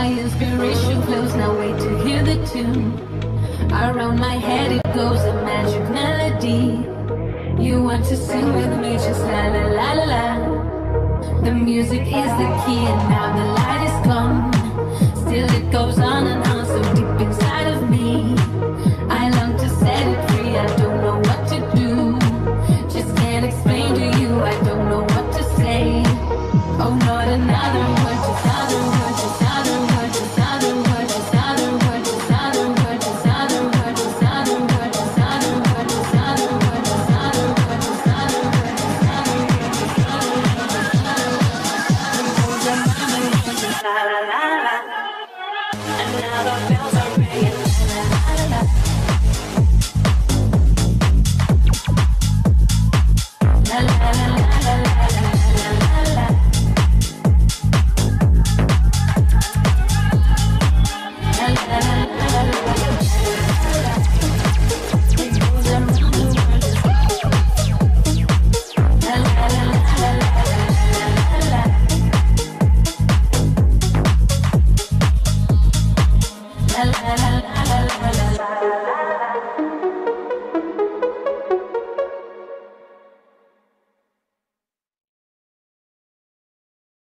my inspiration flows, now wait to hear the tune. Around my head it goes, a magic melody. You want to sing with me, just la la la la la. The music is the key, and now the light is gone. Still it goes on and on, so deep inside of me. I long to set it free, I don't know what to do. Just can't explain to you, I don't know what to say. Oh, not another word, just another word, just another another la la la la